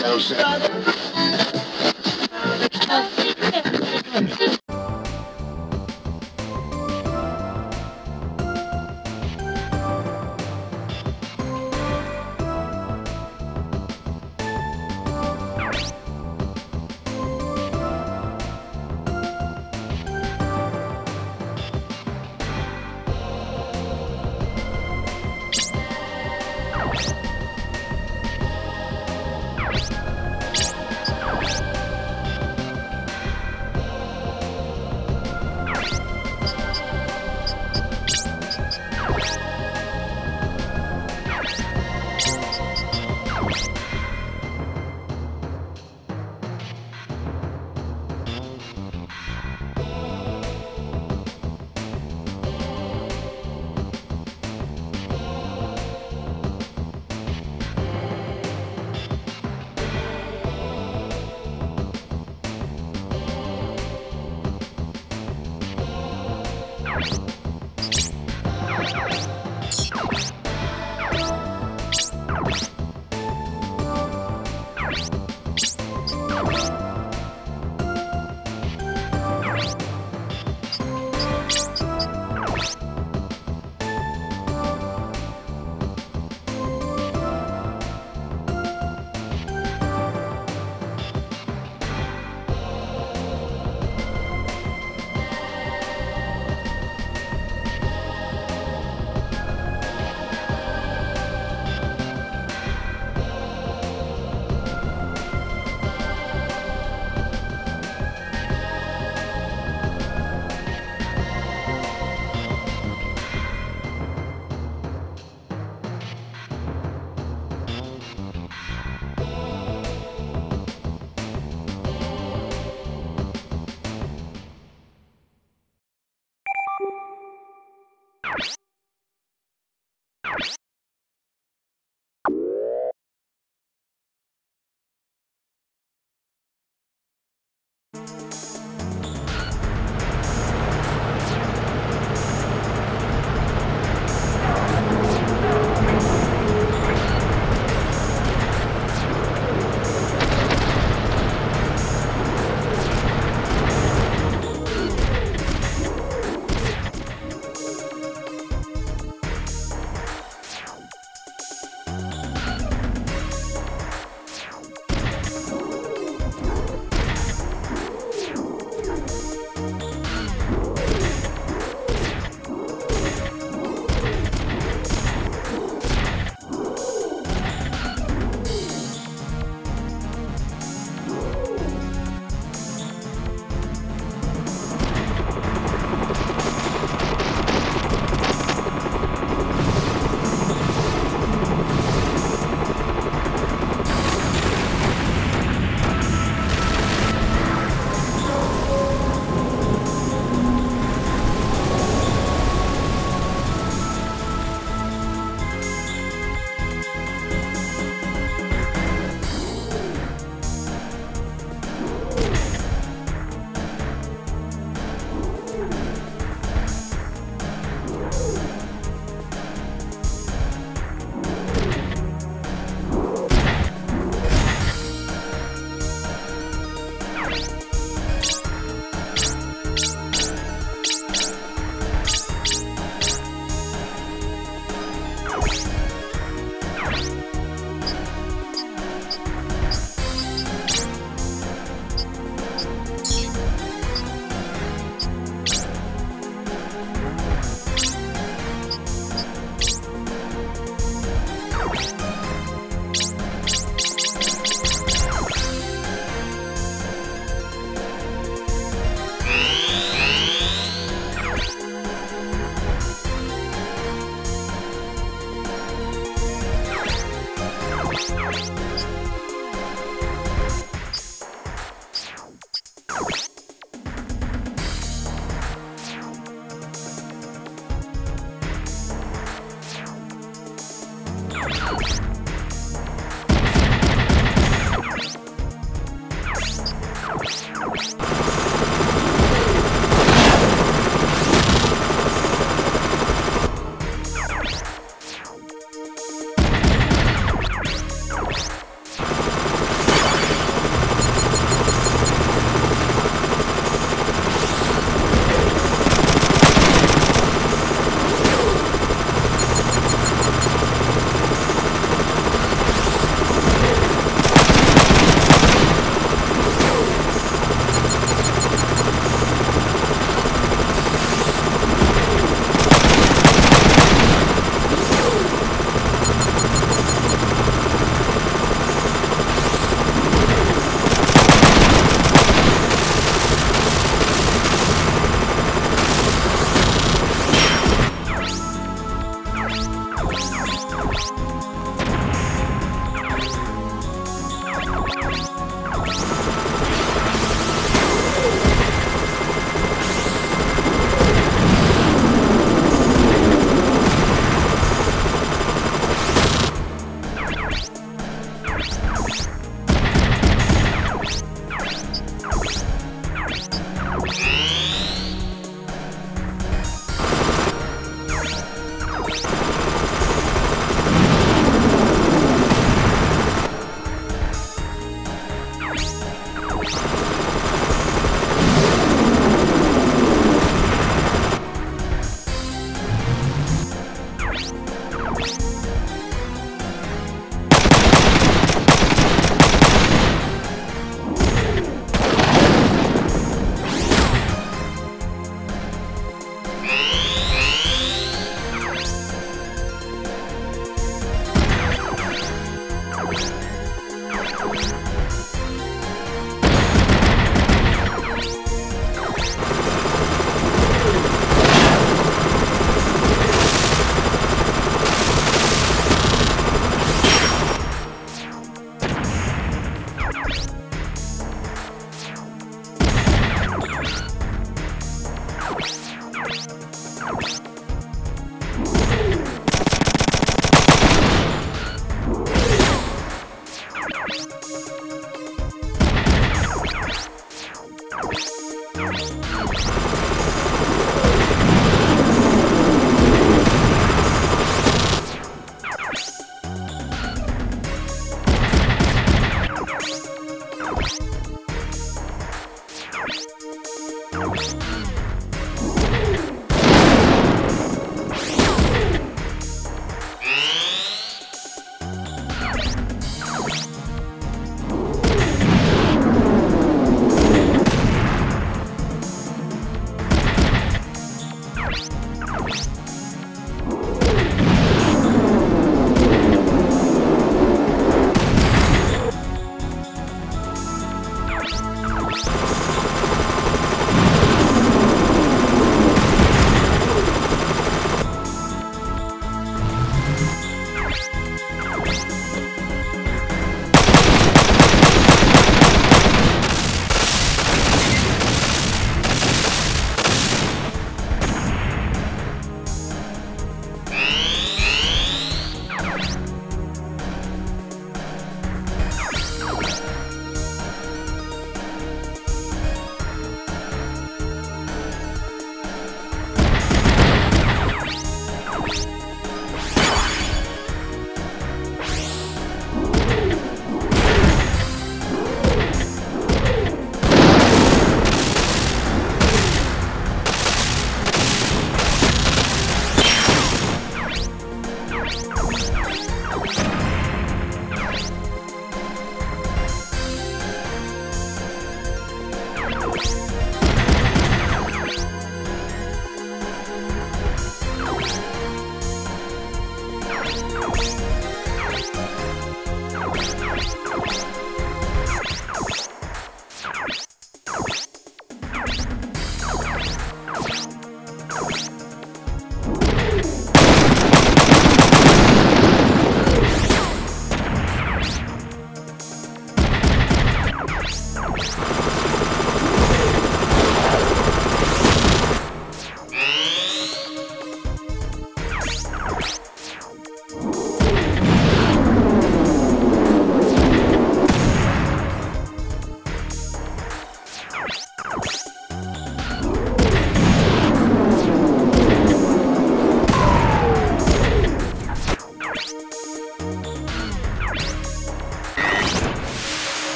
Close